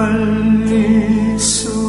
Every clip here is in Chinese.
Al-Isra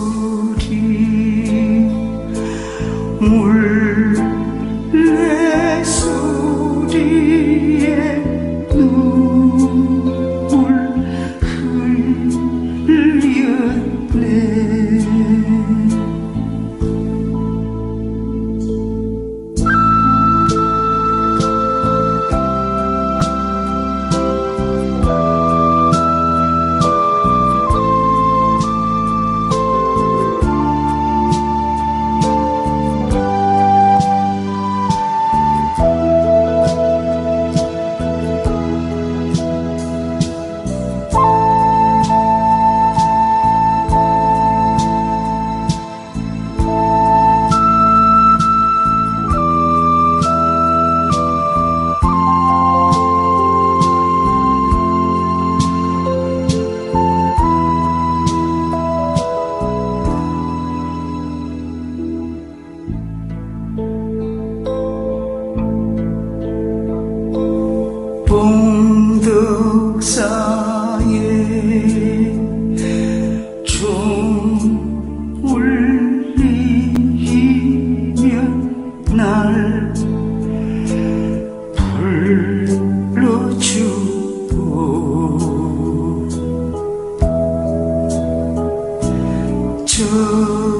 秋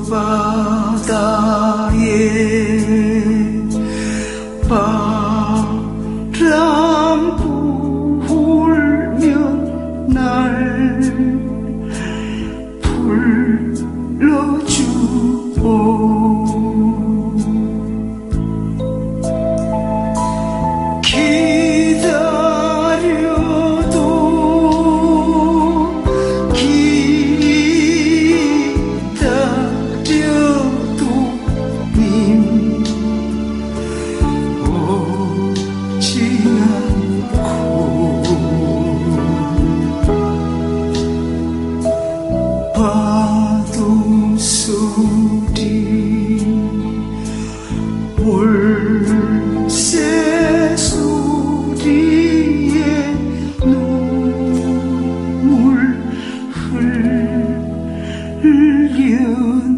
风大叶 you